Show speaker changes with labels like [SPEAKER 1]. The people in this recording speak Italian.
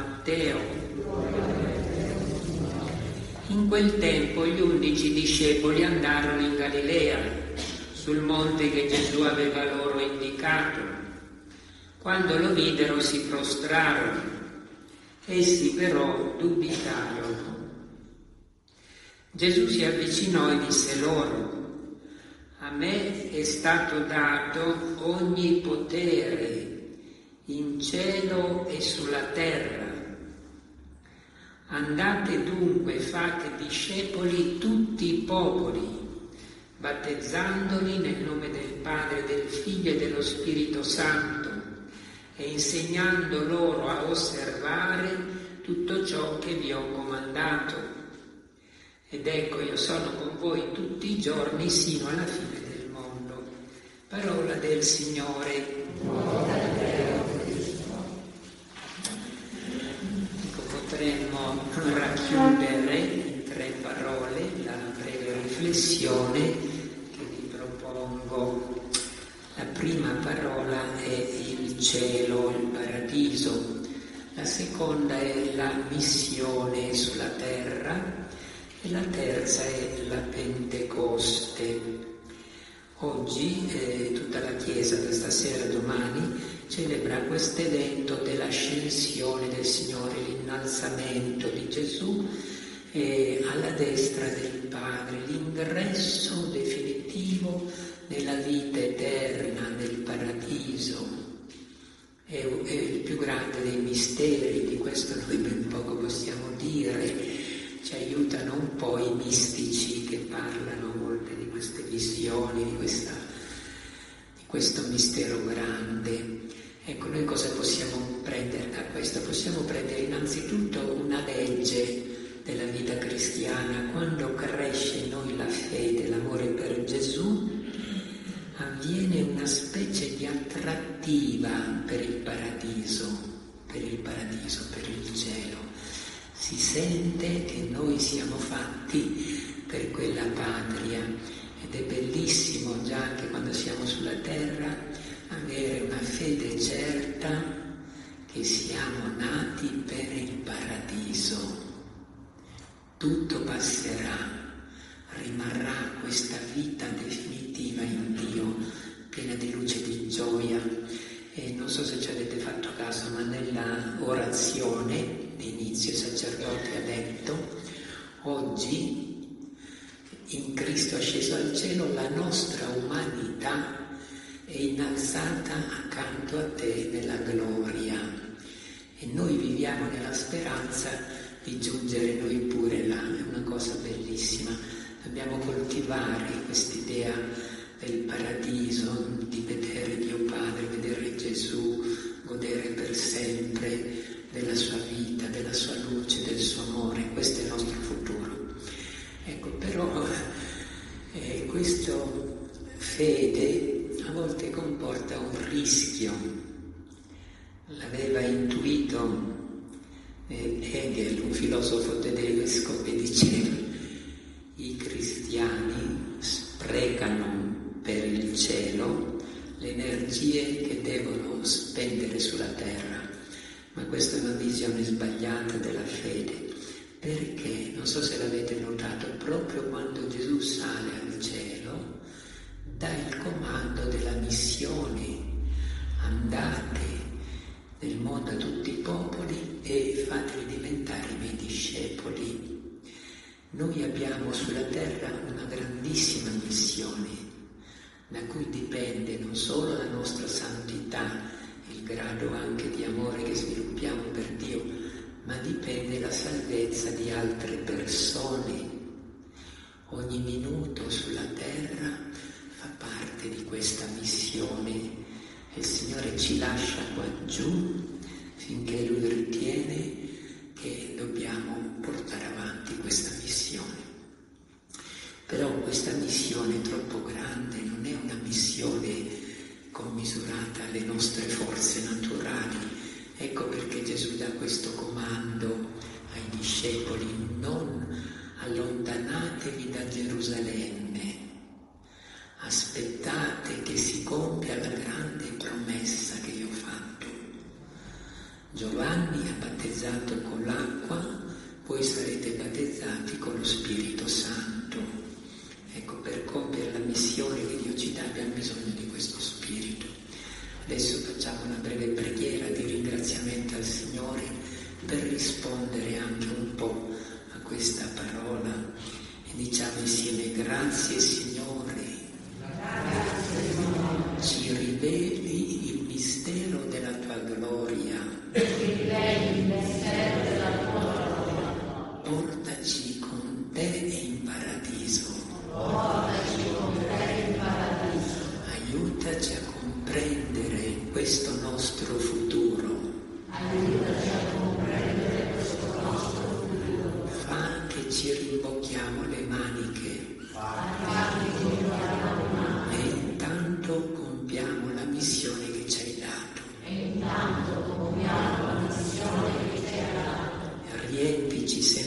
[SPEAKER 1] Matteo. In quel tempo gli undici discepoli andarono in Galilea, sul monte che Gesù aveva loro indicato. Quando lo videro si prostrarono, essi però dubitarono. Gesù si avvicinò e disse loro, a me è stato dato ogni potere in cielo e sulla terra. Andate dunque, fate discepoli tutti i popoli, battezzandoli nel nome del Padre, del Figlio e dello Spirito Santo e insegnando loro a osservare tutto ciò che vi ho comandato ed ecco io sono con voi tutti i giorni sino alla fine del mondo. Parola del Signore. Ecco, potremmo racchiudere in tre parole la breve riflessione che vi propongo. La prima parola è il cielo, il paradiso. La seconda è la missione sulla terra e la terza è la Pentecoste. Oggi eh, tutta la Chiesa, da stasera domani, celebra questo evento dell'ascensione del Signore, l'innalzamento di Gesù eh, alla destra del Padre, l'ingresso definitivo nella vita eterna, nel paradiso. È, è il più grande dei misteri, di questo noi ben poco possiamo dire ci aiutano un po' i mistici che parlano molte di queste visioni, di, questa, questo mistero grande. Ecco, noi cosa possiamo prendere da questo? Possiamo prendere innanzitutto una legge della vita cristiana. Quando cresce in noi la fede, l'amore per Gesù, avviene una specie di attrattiva per il paradiso, per il paradiso, per il cielo si sente che noi siamo fatti per quella patria ed è bellissimo già anche quando siamo sulla terra avere una fede certa che siamo nati per il paradiso. Tutto passerà, rimarrà questa vita definitiva in Dio, piena di luce e di gioia. E non so se ci avete fatto caso, ma nella orazione d'inizio il sacerdote ha detto, oggi in Cristo asceso al cielo la nostra umanità è innalzata accanto a te nella gloria e noi viviamo nella speranza di giungere noi pure là, è una cosa bellissima. Dobbiamo coltivare quest'idea del paradiso, di vedere Dio Padre, vedere Gesù, godere per sempre della sua vita, della sua luce, del suo amore, questo è il nostro futuro. Ecco, però questa fede a volte comporta un rischio. L'aveva intuito eh, Hegel, un filosofo tedesco, che diceva i cristiani sprecano per il cielo le energie che devono spendere sulla terra ma questa è una visione sbagliata della fede. Perché, non so se l'avete notato, proprio quando Gesù sale al cielo, dà il comando della missione. Andate nel mondo a tutti i popoli e fateli diventare i miei discepoli. Noi abbiamo sulla terra una grandissima missione, da cui dipende non solo la nostra santità, il grado anche di amore che sviluppiamo per Dio, ma dipende la salvezza di altre persone. Ogni minuto sulla terra fa parte di questa missione e il Signore ci lascia qua giù finché Lui ritiene che dobbiamo portare avanti questa missione. Però questa missione è troppo grande, non è una missione commisurata alle nostre forze naturali. Gesù dà questo comando ai discepoli, non allontanatevi da Gerusalemme, aspettate compia la grande promessa che io ho fatto. Giovanni ha battezzato con l'acqua, voi sarete battezzati con lo Spirito Santo. Ecco, per compiere la missione che Dio ci dà abbiamo bisogno di questo Spirito. Adesso facciamo ringraziamento al Signore per rispondere anche un po' a questa parola e diciamo insieme grazie Signore. Grazie, Signore. Ci riveli il mistero della tua gloria. Ci rimbocchiamo le maniche. E intanto compiamo la missione che ci hai dato. E intanto compiamo la missione che ci hai dato. Riempici sempre